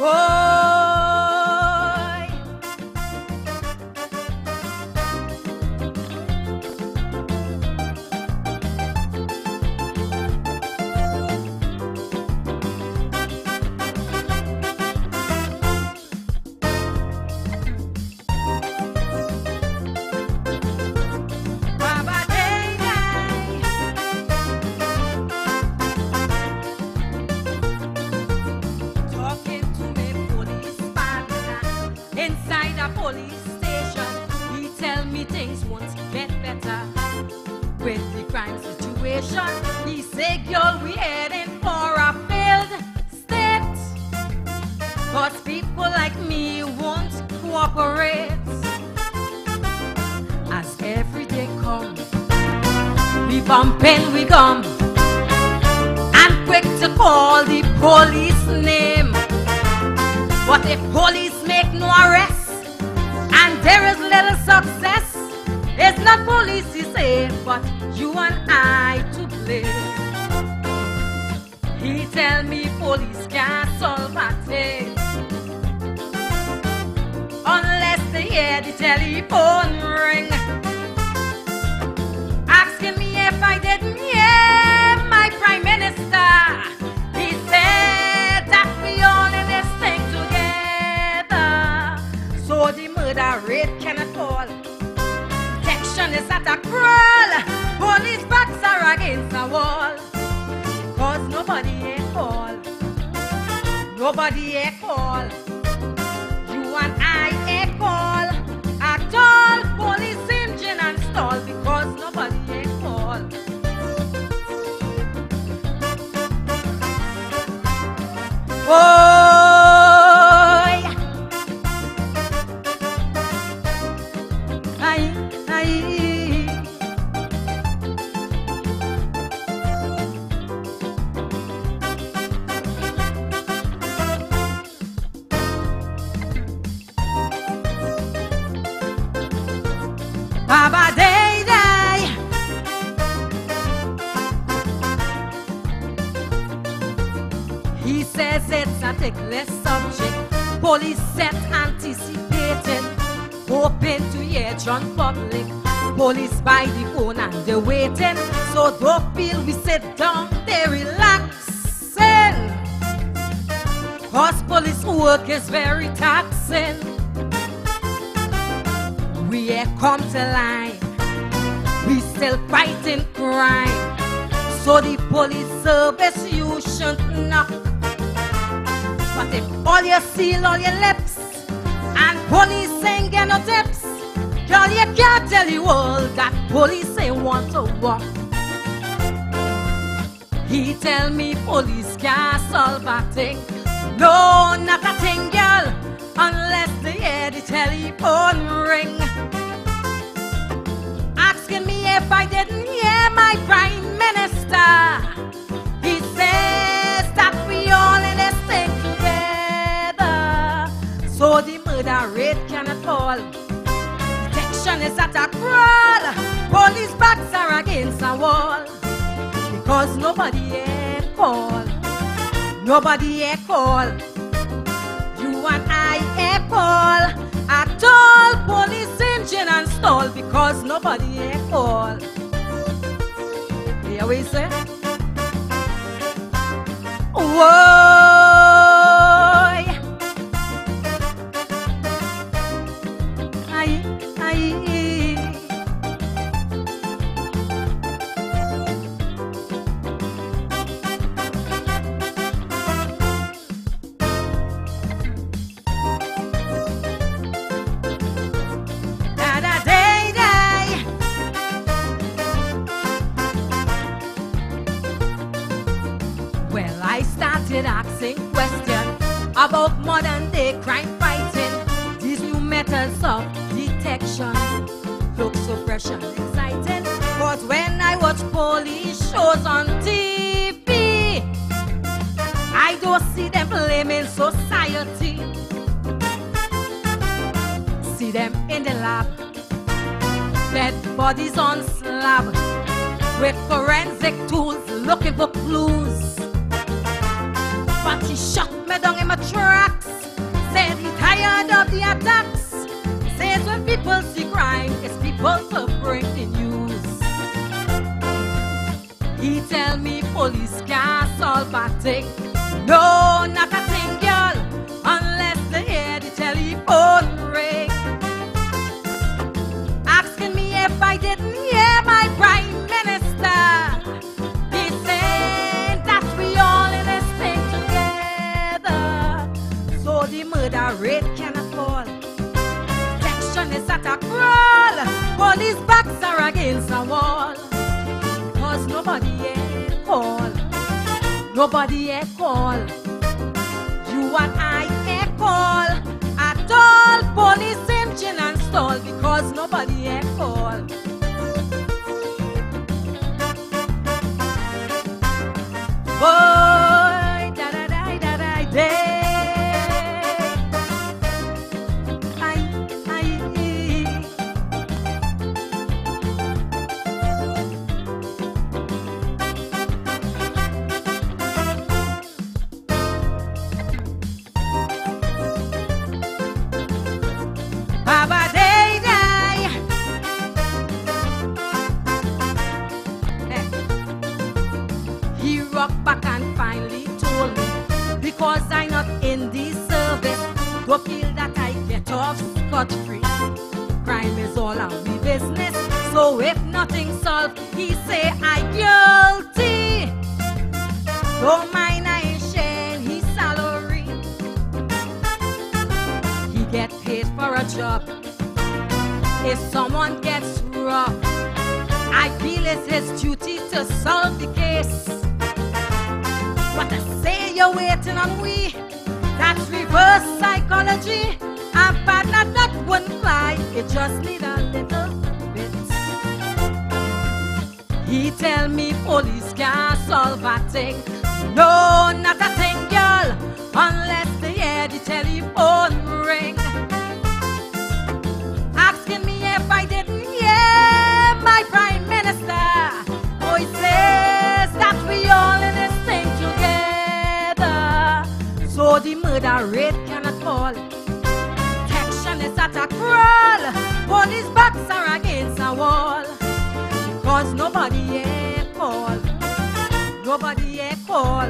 我。Bumping, we gum, and quick to call the police name. But if police make no arrest, and there is little success, it's not police he say, but you and I to blame. He tell me police can't solve a thing unless they hear the telephone ring. If I didn't hear my prime minister. He said that we all in this thing together. So the murder rate cannot fall. Protection is at a crawl. Police backs are against the wall. Cause nobody ain't call. Nobody ain't call. ôi ai ai Bye-bye. He says it's a tickless subject. Police set anticipating, hoping to hear John public. Police by the phone and they're waiting. So don't feel we sit down, they relaxing. Cause police work is very taxing. We have come to line. We still fighting crime. So the police service you shouldn't All you seal all your lips and police ain't get no tips, girl you can't tell the world that police ain't want to walk. He tell me police can't solve a thing. No, not a thing, girl, unless they hear the telephone ring. Asking me if I didn't hear my prime minister. Cannot fall. Detection is at a crawl. Police backs are against a wall. Because nobody ain't call. Nobody ain't call. You and I ain't call. At all, police engine and stall because nobody ain't call. Here we say. Started asking questions about modern day crime fighting. These new methods of detection look so fresh and exciting. Cause when I watch police shows on TV, I don't see them blaming society. See them in the lab, dead bodies on slab, with forensic tools looking for clues. But he shot me down in my tracks. word of the attacks says when people see crime, it's people for breaking news. He tell me police can't solve a thing. No, not a thing, Police backs are against the wall. Cause nobody yet call. Nobody yet call. Go feel that I get off scot free. Crime is all our business, so if nothing solved, he say I guilty. Don't mind I ain't his salary. He get paid for a job. If someone gets rough, I feel it's his duty to solve the case. What I say you're waiting on we? Reverse psychology. And partner that wouldn't fly. It just need a little bit. He tell me police can't solve a thing. No, not a thing, So the murder rate cannot fall. Protection is at a crawl. Police backs are against a wall. Cause nobody yet call. Nobody yet call.